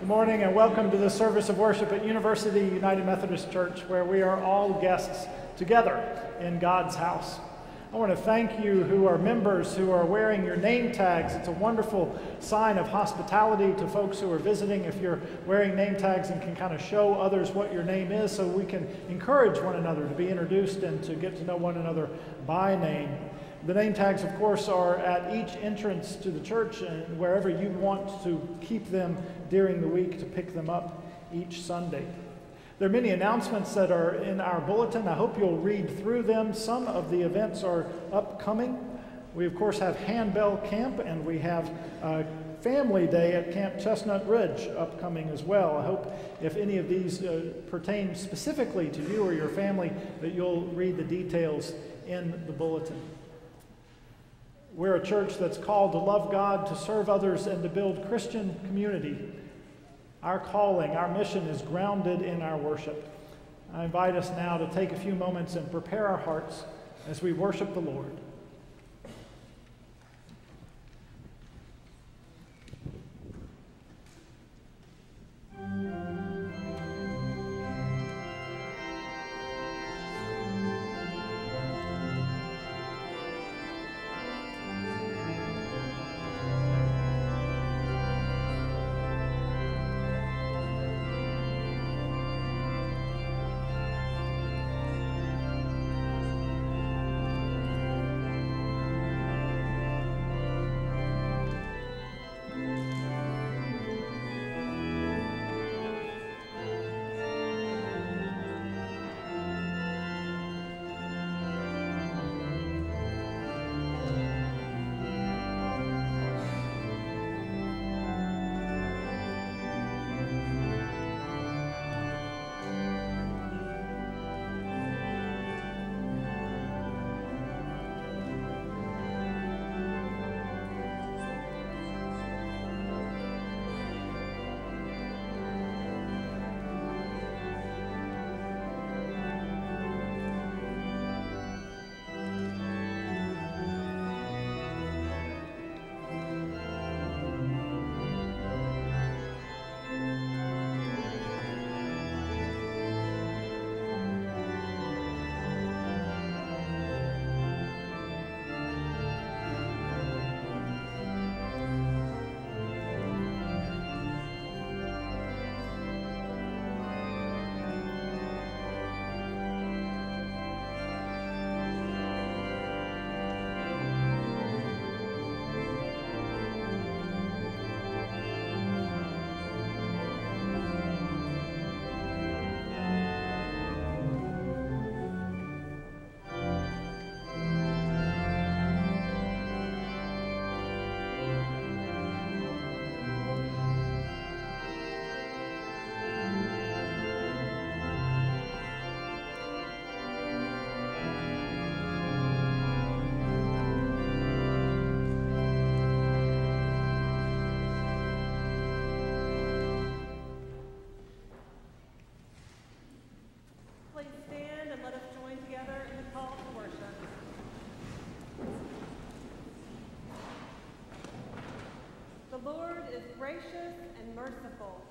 Good morning and welcome to the service of worship at University United Methodist Church, where we are all guests together in God's house. I want to thank you who are members who are wearing your name tags. It's a wonderful sign of hospitality to folks who are visiting if you're wearing name tags and can kind of show others what your name is so we can encourage one another to be introduced and to get to know one another by name. The name tags, of course, are at each entrance to the church and wherever you want to keep them during the week to pick them up each Sunday. There are many announcements that are in our bulletin. I hope you'll read through them. Some of the events are upcoming. We, of course, have Handbell Camp and we have uh, Family Day at Camp Chestnut Ridge upcoming as well. I hope if any of these uh, pertain specifically to you or your family, that you'll read the details in the bulletin. We're a church that's called to love God, to serve others, and to build Christian community. Our calling, our mission is grounded in our worship. I invite us now to take a few moments and prepare our hearts as we worship the Lord. Gracious and merciful.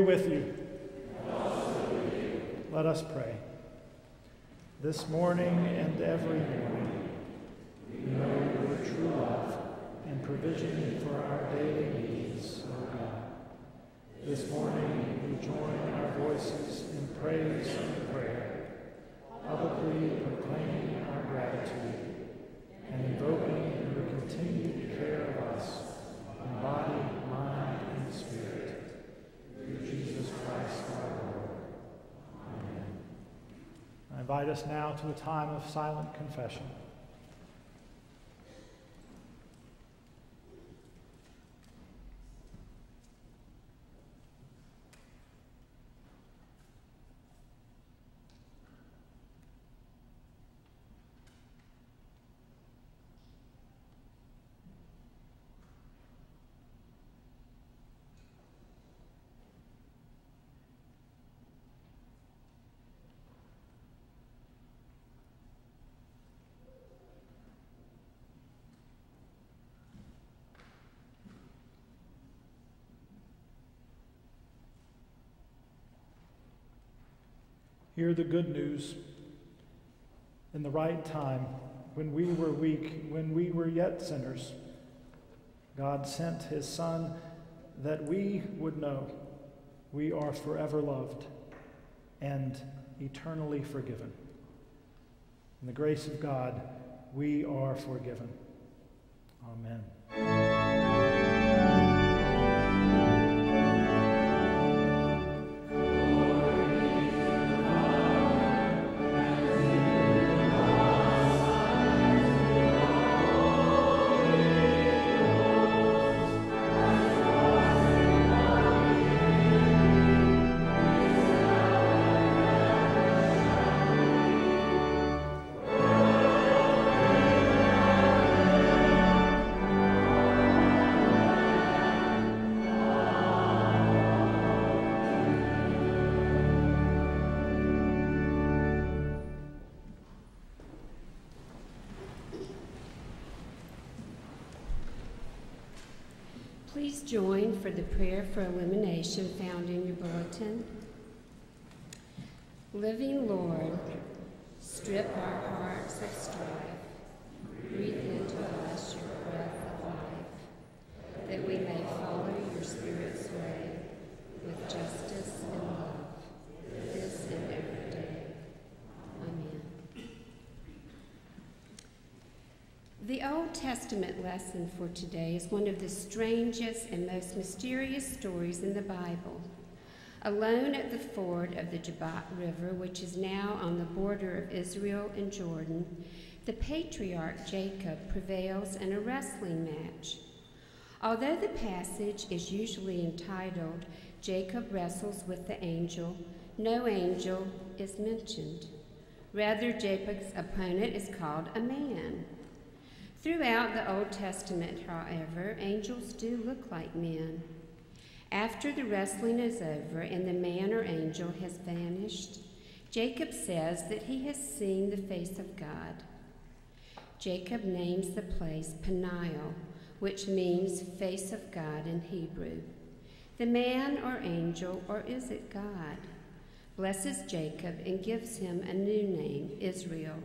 Lord be with you. Let us pray. This morning and every morning, we know your true love and provision for our daily needs, O God. This morning, we join our voices in praise and prayer, publicly proclaiming our gratitude and invoking your continued care of us in body, mind, and spirit. Through Jesus Christ our Lord. Amen. I invite us now to a time of silent confession. Hear the good news in the right time, when we were weak, when we were yet sinners. God sent his Son that we would know we are forever loved and eternally forgiven. In the grace of God, we are forgiven. Amen. Join for the prayer for illumination found in your bulletin. Living Lord, strip our hearts of strife, breathe into us your breath of life, that we may follow your Spirit's way with justice and love, this and every day. Amen. The Old Testament lesson for today is one of the strangest and most mysterious stories in the Bible. Alone at the ford of the Jabbok River, which is now on the border of Israel and Jordan, the patriarch Jacob prevails in a wrestling match. Although the passage is usually entitled, Jacob wrestles with the angel, no angel is mentioned. Rather, Jacob's opponent is called a man. Throughout the Old Testament, however, angels do look like men. After the wrestling is over and the man or angel has vanished, Jacob says that he has seen the face of God. Jacob names the place Peniel, which means face of God in Hebrew. The man or angel, or is it God, blesses Jacob and gives him a new name, Israel,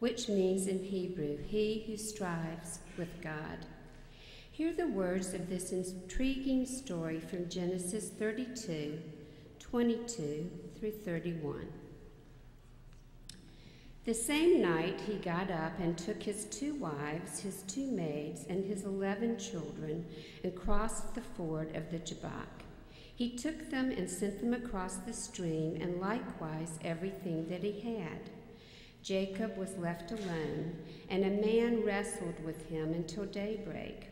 which means in Hebrew, he who strives with God. Hear the words of this intriguing story from Genesis 32 22 through 31. The same night he got up and took his two wives, his two maids, and his eleven children and crossed the ford of the Jabbok. He took them and sent them across the stream, and likewise everything that he had. Jacob was left alone, and a man wrestled with him until daybreak.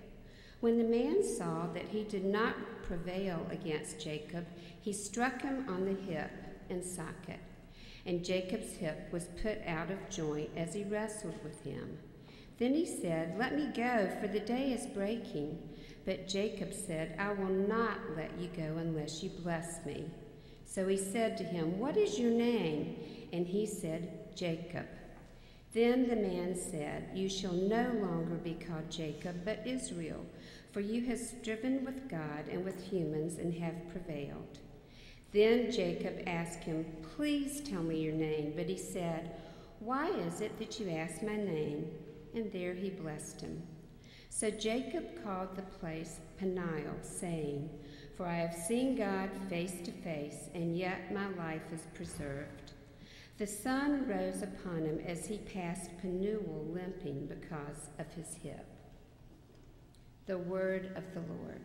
When the man saw that he did not prevail against Jacob, he struck him on the hip and socket, and Jacob's hip was put out of joint as he wrestled with him. Then he said, Let me go, for the day is breaking. But Jacob said, I will not let you go unless you bless me. So he said to him, What is your name? And he said, Jacob. Then the man said, You shall no longer be called Jacob, but Israel, for you have striven with God and with humans and have prevailed. Then Jacob asked him, Please tell me your name. But he said, Why is it that you ask my name? And there he blessed him. So Jacob called the place Peniel, saying, For I have seen God face to face, and yet my life is preserved. The sun rose upon him as he passed Penuel, limping because of his hip. The word of the Lord.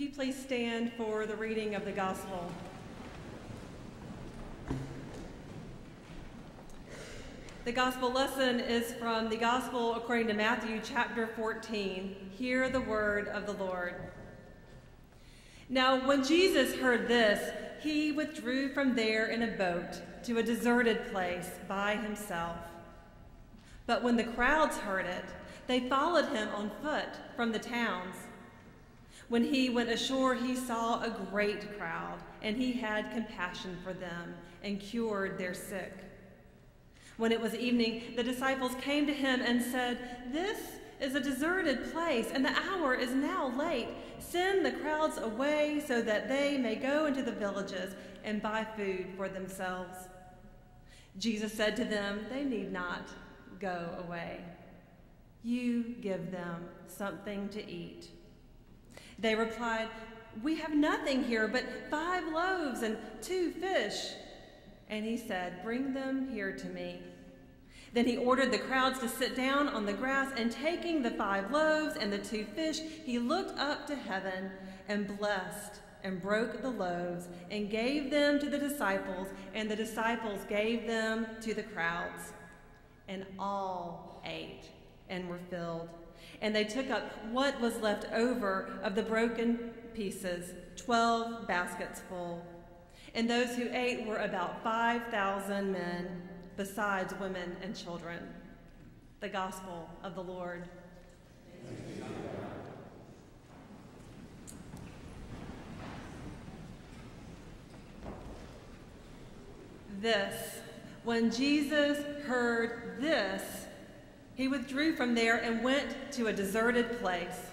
You please stand for the reading of the gospel? The gospel lesson is from the gospel according to Matthew chapter 14. Hear the word of the Lord. Now, when Jesus heard this, he withdrew from there in a boat to a deserted place by himself. But when the crowds heard it, they followed him on foot from the towns. When he went ashore, he saw a great crowd, and he had compassion for them and cured their sick. When it was evening, the disciples came to him and said, This is a deserted place, and the hour is now late. Send the crowds away so that they may go into the villages and buy food for themselves. Jesus said to them, They need not go away. You give them something to eat. They replied, We have nothing here but five loaves and two fish. And he said, Bring them here to me. Then he ordered the crowds to sit down on the grass, and taking the five loaves and the two fish, he looked up to heaven and blessed and broke the loaves and gave them to the disciples, and the disciples gave them to the crowds. And all ate and were filled. And they took up what was left over of the broken pieces, 12 baskets full. And those who ate were about 5,000 men, besides women and children. The Gospel of the Lord. This, when Jesus heard this, he withdrew from there and went to a deserted place.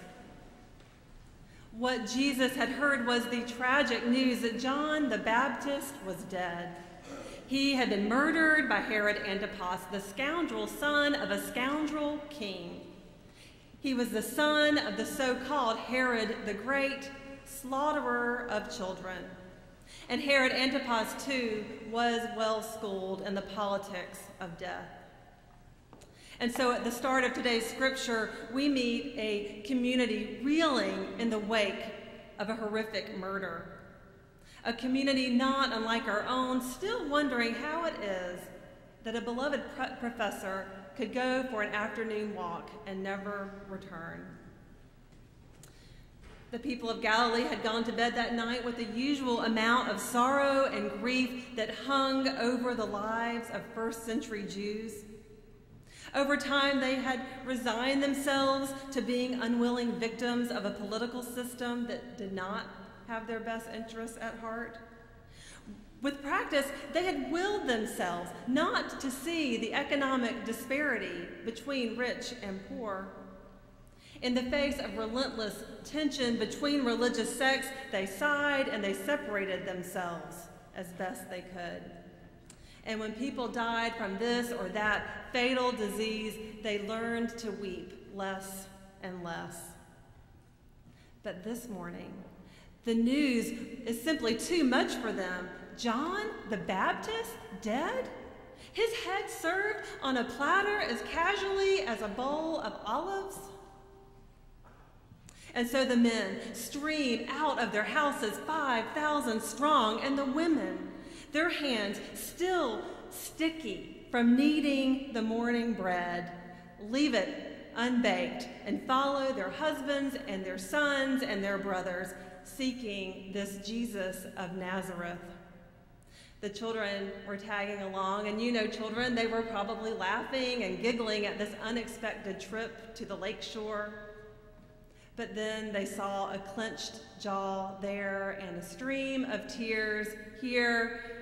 What Jesus had heard was the tragic news that John the Baptist was dead. He had been murdered by Herod Antipas, the scoundrel son of a scoundrel king. He was the son of the so called Herod the Great, slaughterer of children. And Herod Antipas, too, was well schooled in the politics of death. And so at the start of today's scripture, we meet a community reeling in the wake of a horrific murder. A community not unlike our own, still wondering how it is that a beloved professor could go for an afternoon walk and never return. The people of Galilee had gone to bed that night with the usual amount of sorrow and grief that hung over the lives of first century Jews. Over time, they had resigned themselves to being unwilling victims of a political system that did not have their best interests at heart. With practice, they had willed themselves not to see the economic disparity between rich and poor. In the face of relentless tension between religious sects, they sighed and they separated themselves as best they could. And when people died from this or that fatal disease, they learned to weep less and less. But this morning, the news is simply too much for them. John the Baptist dead? His head served on a platter as casually as a bowl of olives? And so the men stream out of their houses, 5,000 strong, and the women their hands still sticky from kneading the morning bread, leave it unbaked and follow their husbands and their sons and their brothers, seeking this Jesus of Nazareth. The children were tagging along, and you know, children, they were probably laughing and giggling at this unexpected trip to the lakeshore. But then they saw a clenched jaw there and a stream of tears here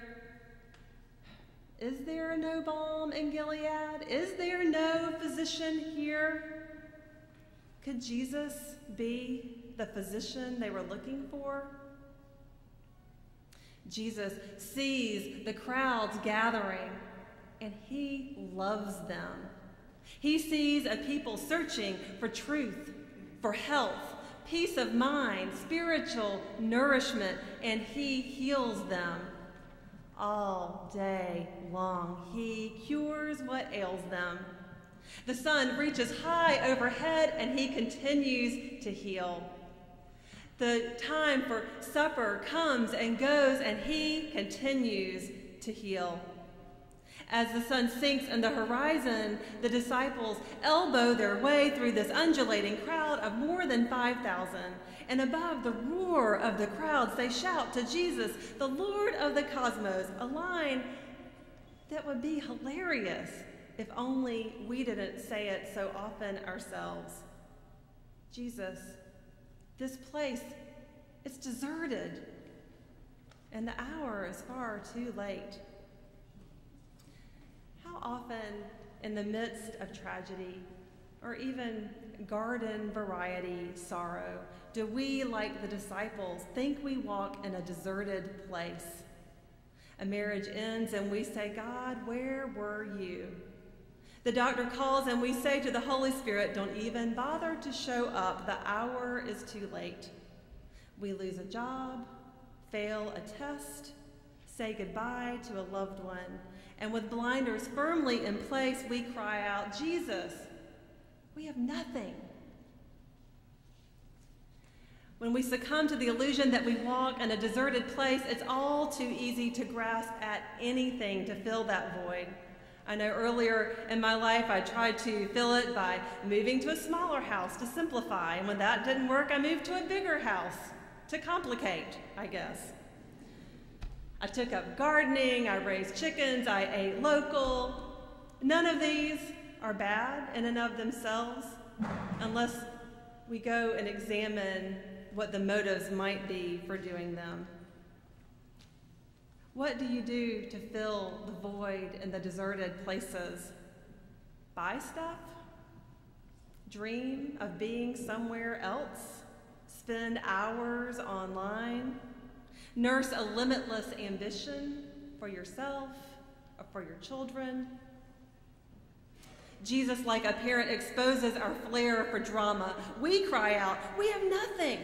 is there no balm in Gilead? Is there no physician here? Could Jesus be the physician they were looking for? Jesus sees the crowds gathering and he loves them. He sees a people searching for truth, for health, peace of mind, spiritual nourishment, and he heals them all day long. He cures what ails them. The sun reaches high overhead and he continues to heal. The time for supper comes and goes, and he continues to heal. As the sun sinks in the horizon, the disciples elbow their way through this undulating crowd of more than 5,000. And above the roar of the crowds, they shout to Jesus, the Lord of the cosmos, a line that would be hilarious if only we didn't say it so often ourselves. Jesus, this place, it's deserted, and the hour is far too late. How often, in the midst of tragedy, or even garden variety sorrow, do we, like the disciples, think we walk in a deserted place? A marriage ends and we say, God, where were you? The doctor calls and we say to the Holy Spirit, Don't even bother to show up. The hour is too late. We lose a job, fail a test, say goodbye to a loved one, and with blinders firmly in place, we cry out, Jesus, we have nothing. When we succumb to the illusion that we walk in a deserted place, it's all too easy to grasp at anything to fill that void. I know earlier in my life I tried to fill it by moving to a smaller house to simplify, and when that didn't work, I moved to a bigger house to complicate, I guess. I took up gardening, I raised chickens, I ate local. None of these are bad in and of themselves unless we go and examine what the motives might be for doing them. What do you do to fill the void in the deserted places? Buy stuff? Dream of being somewhere else? Spend hours online? Nurse a limitless ambition for yourself or for your children? Jesus, like a parent, exposes our flair for drama. We cry out, We have nothing.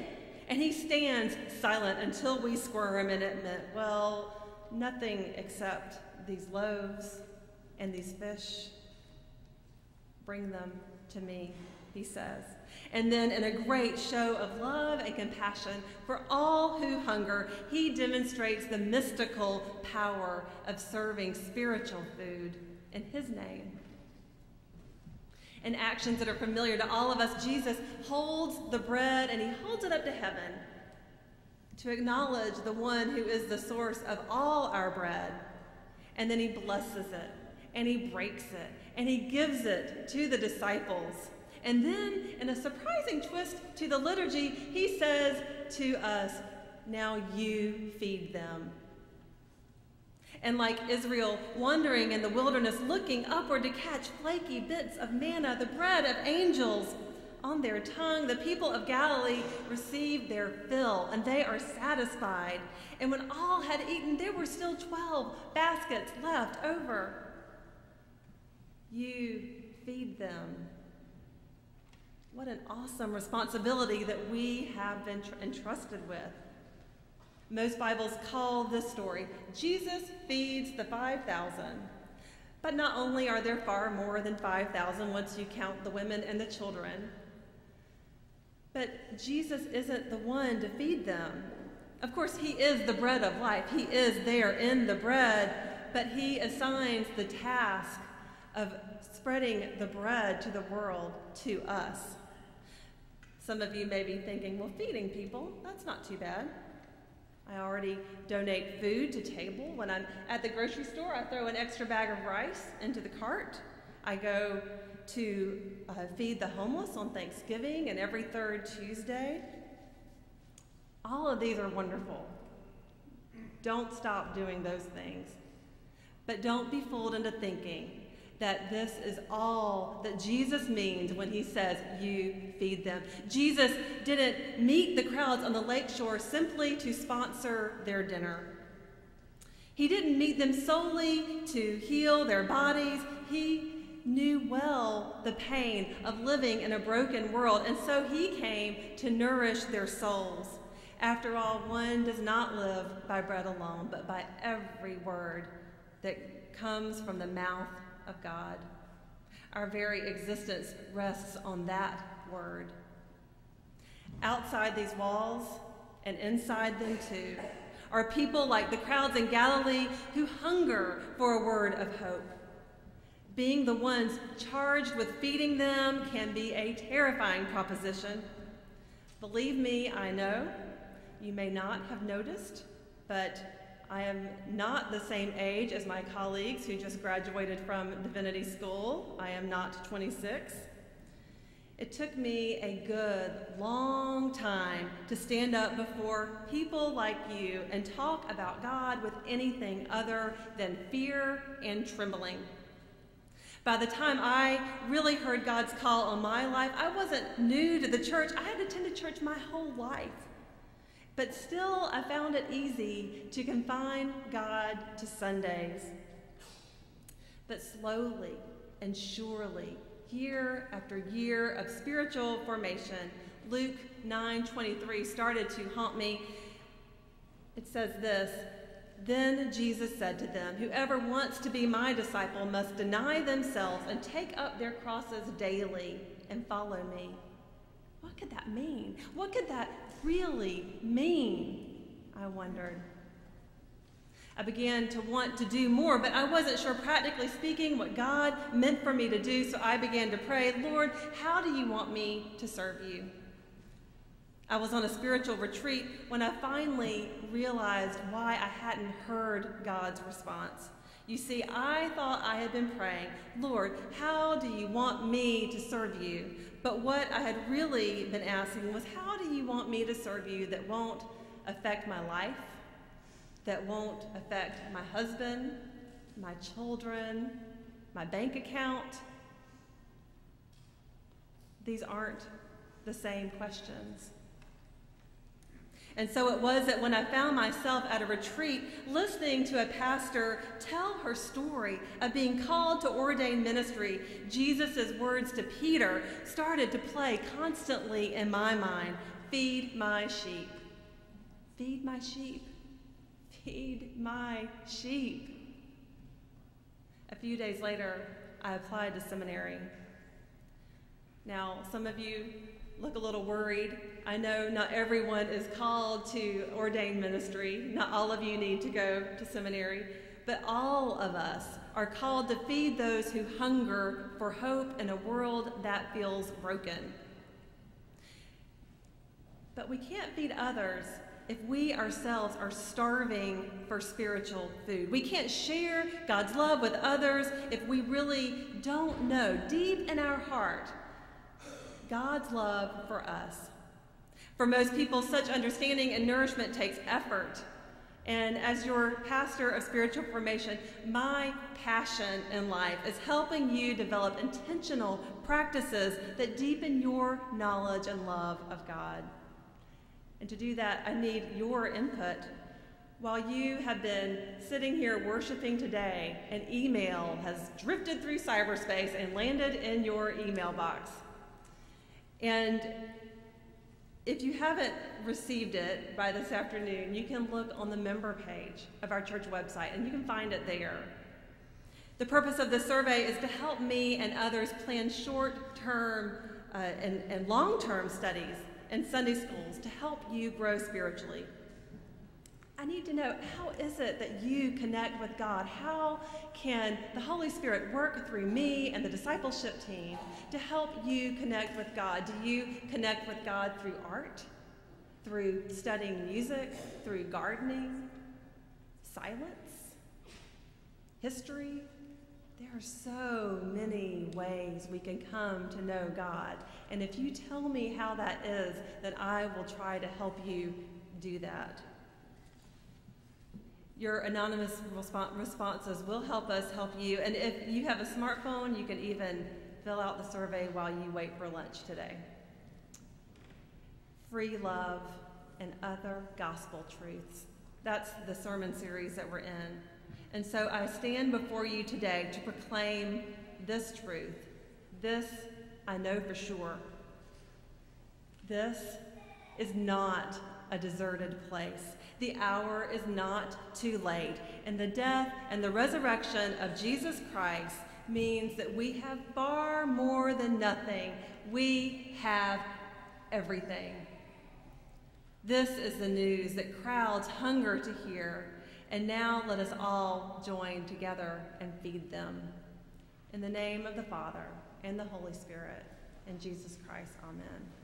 And he stands silent until we squirm and admit, Well, nothing except these loaves and these fish. Bring them to me, he says. And then, in a great show of love and compassion for all who hunger, he demonstrates the mystical power of serving spiritual food in his name. In actions that are familiar to all of us, Jesus holds the bread and he holds it up to heaven to acknowledge the one who is the source of all our bread. And then he blesses it and he breaks it and he gives it to the disciples. And then, in a surprising twist to the liturgy, he says to us, Now you feed them. And like Israel wandering in the wilderness, looking upward to catch flaky bits of manna, the bread of angels, on their tongue, the people of Galilee received their fill, and they are satisfied. And when all had eaten, there were still 12 baskets left over. You feed them. What an awesome responsibility that we have been entrusted with. Most Bibles call this story Jesus feeds the 5,000. But not only are there far more than 5,000 once you count the women and the children, but Jesus isn't the one to feed them. Of course, He is the bread of life, He is there in the bread, but He assigns the task of spreading the bread to the world to us. Some of you may be thinking, well, feeding people, that's not too bad. I already donate food to table. When I'm at the grocery store, I throw an extra bag of rice into the cart. I go to uh, feed the homeless on Thanksgiving and every third Tuesday. All of these are wonderful. Don't stop doing those things. But don't be fooled into thinking that this is all that Jesus means when he says, You feed them. Jesus didn't meet the crowds on the lakeshore simply to sponsor their dinner. He didn't meet them solely to heal their bodies. He knew well the pain of living in a broken world, and so he came to nourish their souls. After all, one does not live by bread alone, but by every word that comes from the mouth of God. Our very existence rests on that word. outside these walls and inside them too, are people like the crowds in Galilee who hunger for a word of hope. Being the ones charged with feeding them can be a terrifying proposition. Believe me, I know. You may not have noticed, but I am not the same age as my colleagues who just graduated from divinity school. I am not 26. It took me a good long time to stand up before people like you and talk about God with anything other than fear and trembling. By the time I really heard God's call on my life, I wasn't new to the church. I had attended church my whole life. But still, I found it easy to confine God to Sundays. But slowly and surely, year after year of spiritual formation, Luke 9:23 started to haunt me. It says this, then Jesus said to them, Whoever wants to be my disciple must deny themselves and take up their crosses daily and follow me. What could that mean? What could that really mean? I wondered. I began to want to do more, but I wasn't sure, practically speaking, what God meant for me to do, so I began to pray, Lord, how do you want me to serve you? I was on a spiritual retreat when I finally realized why I hadn't heard God's response. You see, I thought I had been praying, Lord, how do you want me to serve you? But what I had really been asking was, how do you want me to serve you that won't affect my life, that won't affect my husband, my children, my bank account? These aren't the same questions. And so it was that when I found myself at a retreat listening to a pastor tell her story of being called to ordained ministry, Jesus' words to Peter started to play constantly in my mind Feed my sheep. Feed my sheep. Feed my sheep. A few days later, I applied to seminary. Now, some of you look a little worried. I know not everyone is called to ordained ministry. Not all of you need to go to seminary, but all of us are called to feed those who hunger for hope in a world that feels broken. But we can't feed others if we ourselves are starving for spiritual food. We can't share God's love with others if we really don't know deep in our heart God's love for us. For most people, such understanding and nourishment takes effort. And as your pastor of spiritual formation, my passion in life is helping you develop intentional practices that deepen your knowledge and love of God. And to do that, I need your input. While you have been sitting here worshiping today, an email has drifted through cyberspace and landed in your email box. And if you haven't received it by this afternoon, you can look on the member page of our church website and you can find it there. The purpose of this survey is to help me and others plan short term uh, and, and long term studies in Sunday schools to help you grow spiritually. I need to know how is it that you connect with God? How can the Holy Spirit work through me and the discipleship team to help you connect with God? Do you connect with God through art, through studying music, through gardening, silence, history? There are so many ways we can come to know God. And if you tell me how that is, then I will try to help you do that. Your anonymous responses will help us help you. And if you have a smartphone, you can even fill out the survey while you wait for lunch today. Free love and other gospel truths. That's the sermon series that we're in. And so I stand before you today to proclaim this truth. This I know for sure. This is not a deserted place. The hour is not too late. And the death and the resurrection of Jesus Christ means that we have far more than nothing. We have everything. This is the news that crowds hunger to hear, and now let us all join together and feed them. In the name of the Father, and the Holy Spirit, and Jesus Christ, amen.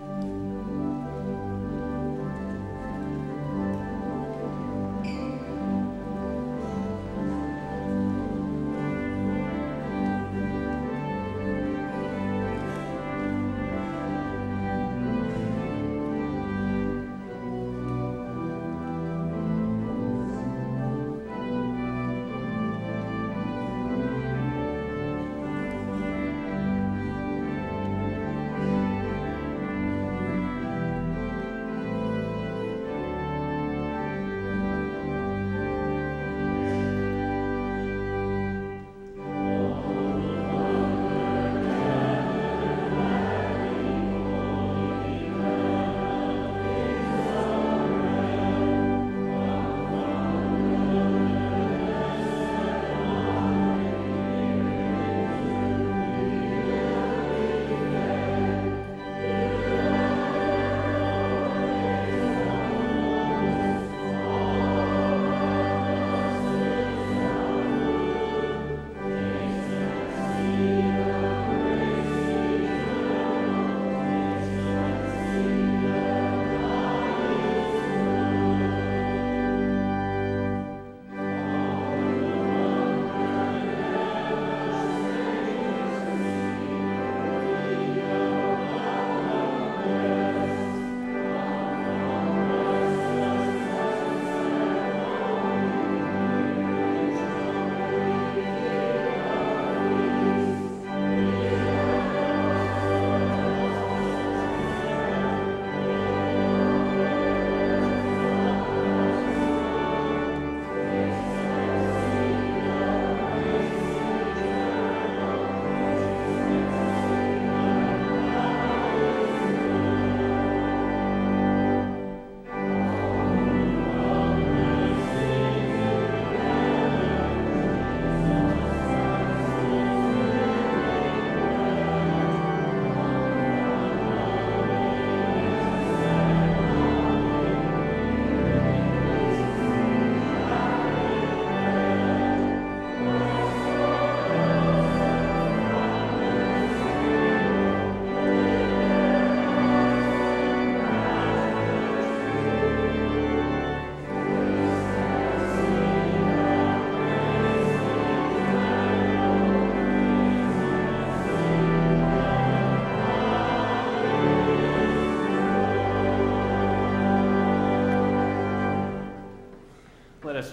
Us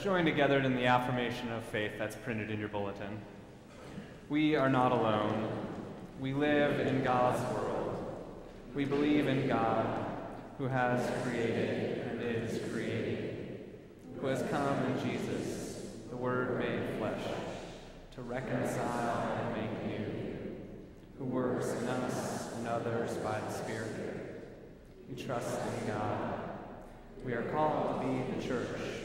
join together in the affirmation of faith that's printed in your bulletin. We are not alone. We live in God's world. We believe in God, who has created and is creating, who has come in Jesus, the Word made flesh, to reconcile and make new, who works in us and others by the Spirit. We trust in God. We are called to be the church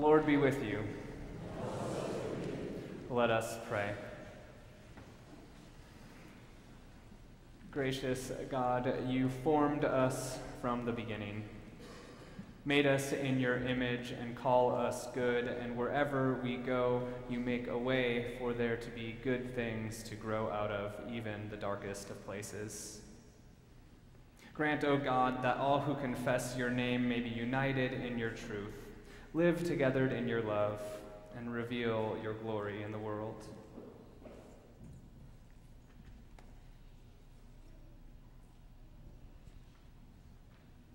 Lord be with you. Let us pray. Gracious God, you formed us from the beginning, made us in your image, and call us good, and wherever we go, you make a way for there to be good things to grow out of, even the darkest of places. Grant, O God, that all who confess your name may be united in your truth live together in your love, and reveal your glory in the world.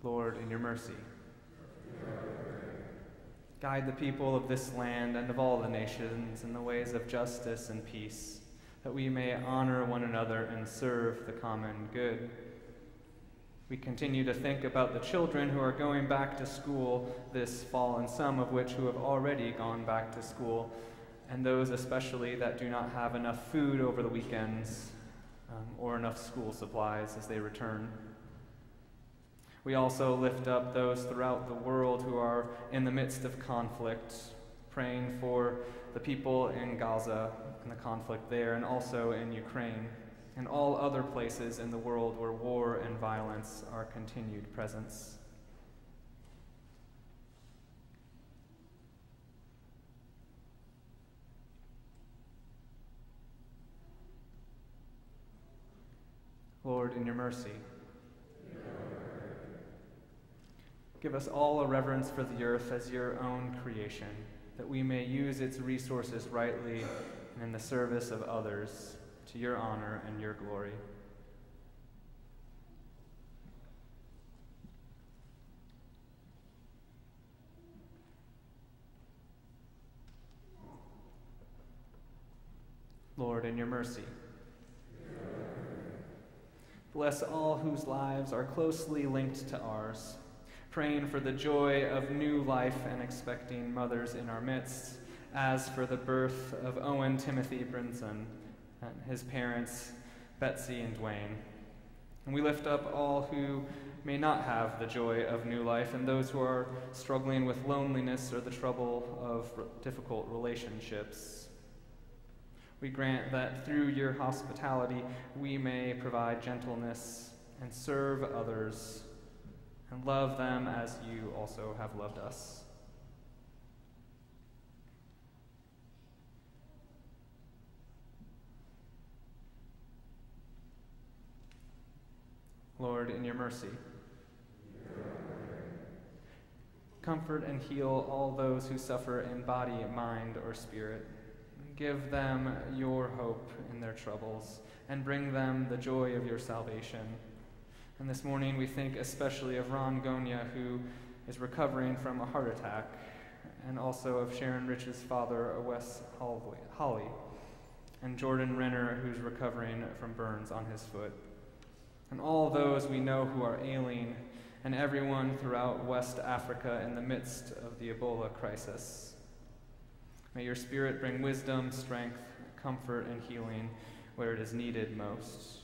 Lord, in your mercy, guide the people of this land and of all the nations in the ways of justice and peace, that we may honor one another and serve the common good. We continue to think about the children who are going back to school this fall, and some of which who have already gone back to school, and those especially that do not have enough food over the weekends um, or enough school supplies as they return. We also lift up those throughout the world who are in the midst of conflict, praying for the people in Gaza and the conflict there, and also in Ukraine and all other places in the world where war and violence are continued presence. Lord, in your mercy, give us all a reverence for the earth as your own creation, that we may use its resources rightly and in the service of others to your honor and your glory. Lord, in your mercy. Bless all whose lives are closely linked to ours, praying for the joy of new life and expecting mothers in our midst, as for the birth of Owen Timothy Brinson Uh, his parents, Betsy and Dwayne. And we lift up all who may not have the joy of new life and those who are struggling with loneliness or the trouble of difficult relationships. We grant that through your hospitality we may provide gentleness and serve others and love them as you also have loved us. Lord, in your mercy. Comfort and heal all those who suffer in body, mind, or spirit. Give them your hope in their troubles, and bring them the joy of your salvation. And this morning we think especially of Ron Gonia, who is recovering from a heart attack, and also of Sharon Rich's father, Wes Holly, and Jordan Renner, who's recovering from burns on his foot and all those we know who are ailing, and everyone throughout West Africa in the midst of the Ebola crisis. May your Spirit bring wisdom, strength, comfort, and healing where it is needed most.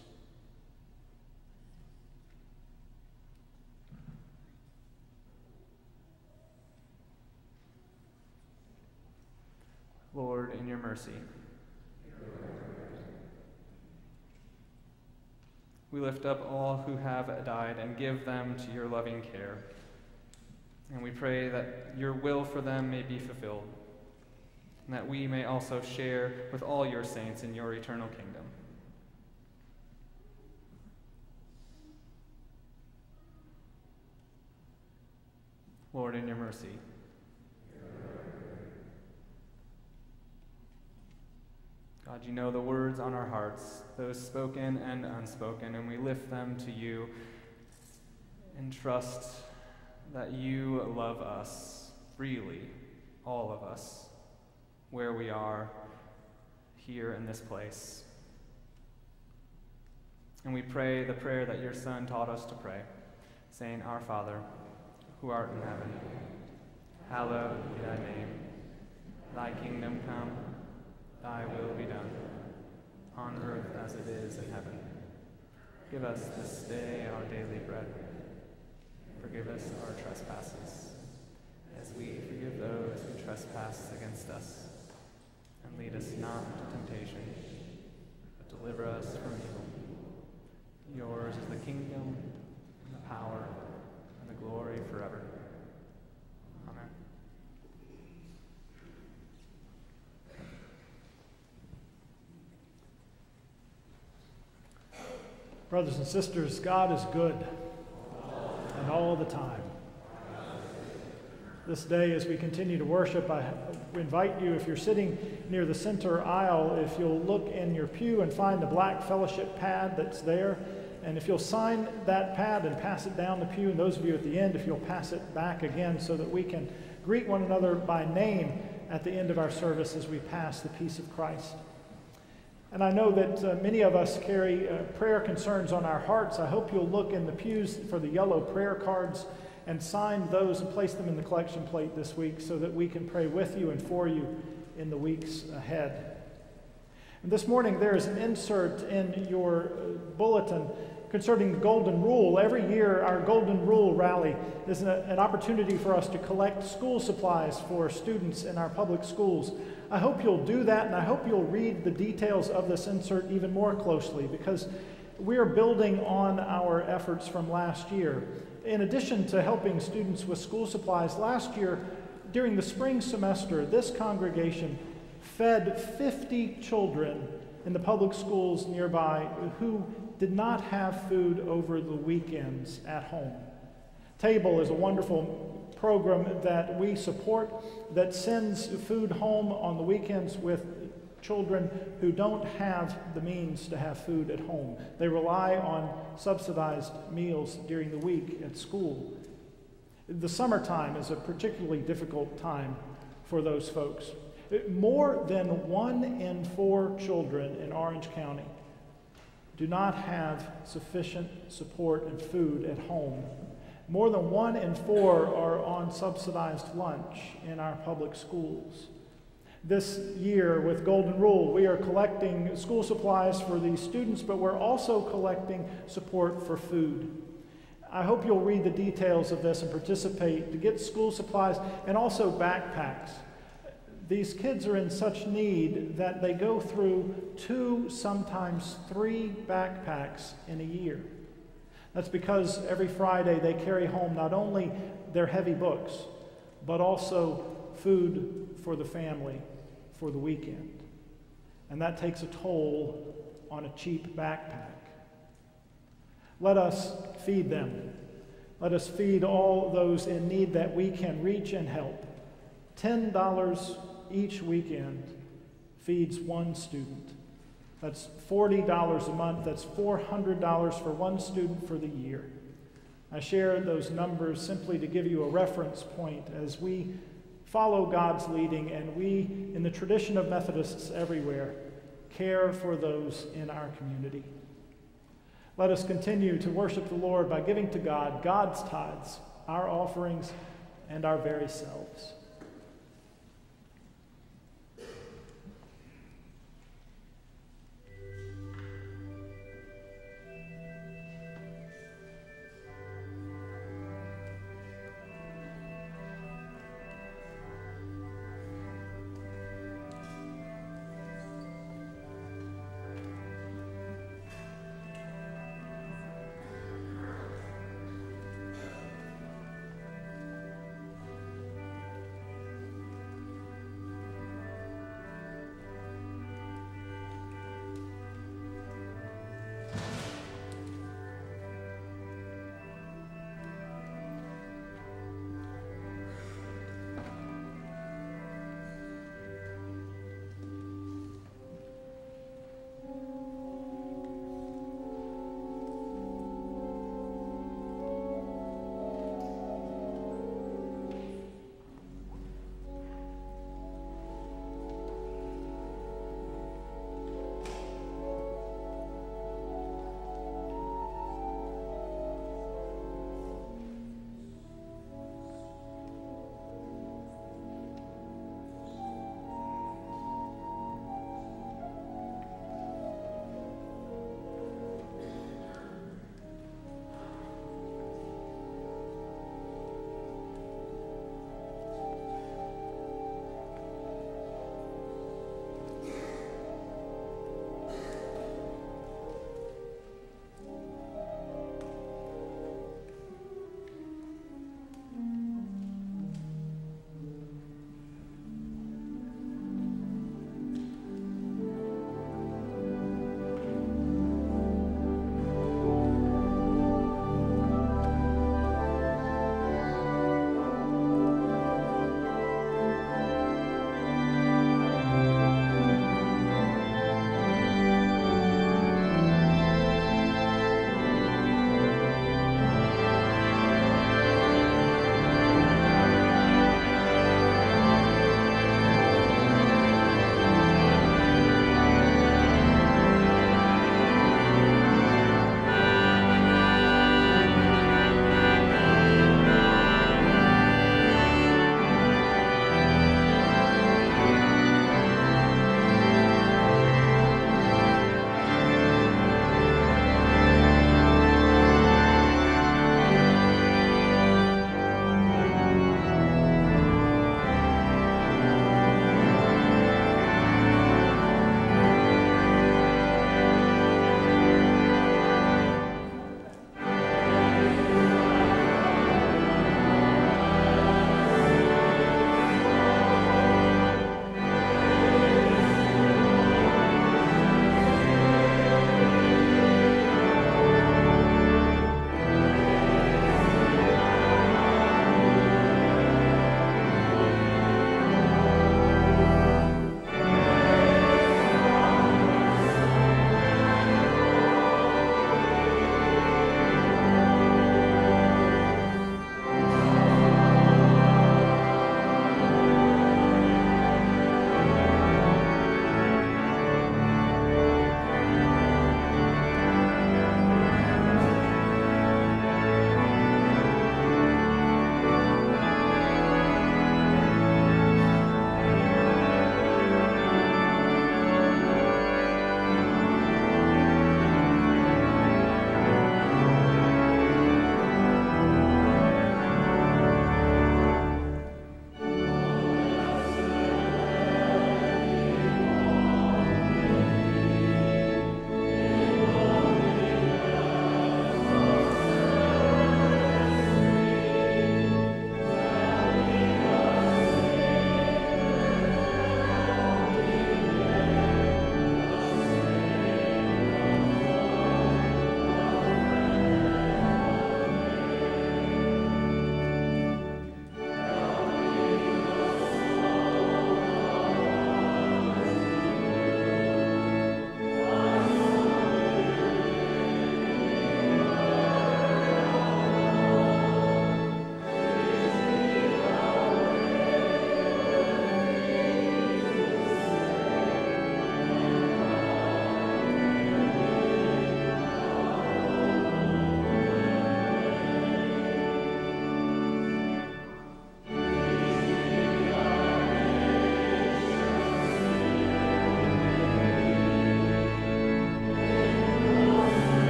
Lord, in your mercy. We lift up all who have died and give them to your loving care. And we pray that your will for them may be fulfilled, and that we may also share with all your saints in your eternal kingdom. Lord, in your mercy, God, you know the words on our hearts, those spoken and unspoken, and we lift them to you and trust that you love us freely, all of us, where we are here in this place. And we pray the prayer that your Son taught us to pray, saying, Our Father, who art in heaven, hallowed be thy name. Thy kingdom come Thy will be done, on earth as it is in heaven. Give us this day our daily bread. Forgive us our trespasses, as we forgive those who trespass against us. And lead us not into temptation, but deliver us from evil. Yours is the kingdom, and the power, and the glory forever. Brothers and sisters, God is good and all the time. This day, as we continue to worship, I invite you, if you're sitting near the center aisle, if you'll look in your pew and find the black fellowship pad that's there, And if you'll sign that pad and pass it down the pew, and those of you at the end, if you'll pass it back again so that we can greet one another by name at the end of our service as we pass the peace of Christ. And I know that uh, many of us carry uh, prayer concerns on our hearts. I hope you'll look in the pews for the yellow prayer cards and sign those and place them in the collection plate this week so that we can pray with you and for you in the weeks ahead. And this morning, there is an insert in your uh, bulletin concerning the Golden Rule. Every year, our Golden Rule rally is an opportunity for us to collect school supplies for students in our public schools. I hope you'll do that, and I hope you'll read the details of this insert even more closely because we are building on our efforts from last year. In addition to helping students with school supplies, last year, during the spring semester, this congregation fed 50 children in the public schools nearby who did not have food over the weekends at home. Table is a wonderful program that we support that sends food home on the weekends with children who don't have the means to have food at home. They rely on subsidized meals during the week at school. The summertime is a particularly difficult time for those folks. More than one in four children in Orange County do not have sufficient support and food at home. More than one in four are on subsidized lunch in our public schools. This year, with Golden Rule, we are collecting school supplies for these students, but we're also collecting support for food. I hope you'll read the details of this and participate to get school supplies and also backpacks these kids are in such need that they go through two, sometimes three backpacks in a year. That's because every Friday they carry home not only their heavy books, but also food for the family for the weekend. And that takes a toll on a cheap backpack. Let us feed them. Let us feed all those in need that we can reach and help. $10 each weekend feeds one student. That's $40 a month. That's $400 for one student for the year. I share those numbers simply to give you a reference point as we follow God's leading and we, in the tradition of Methodists everywhere, care for those in our community. Let us continue to worship the Lord by giving to God God's tithes, our offerings, and our very selves.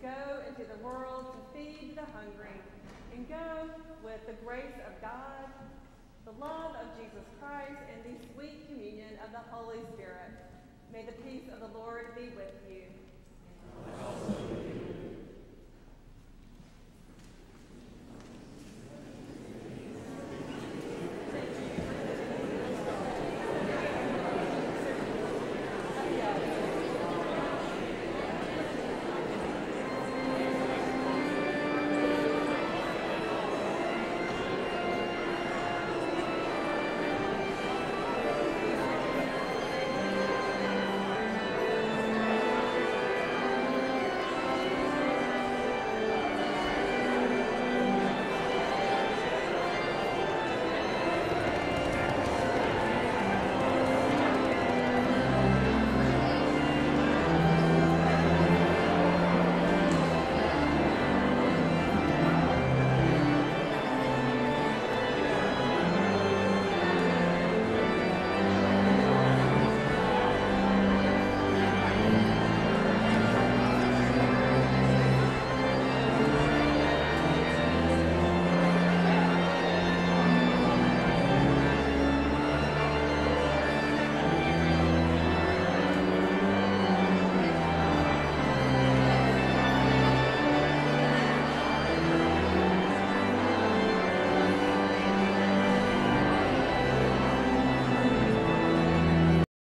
Go into the world to feed the hungry, and go with the grace of God, the love of Jesus Christ, and the sweet communion of the Holy Spirit. May the peace of the Lord be with you.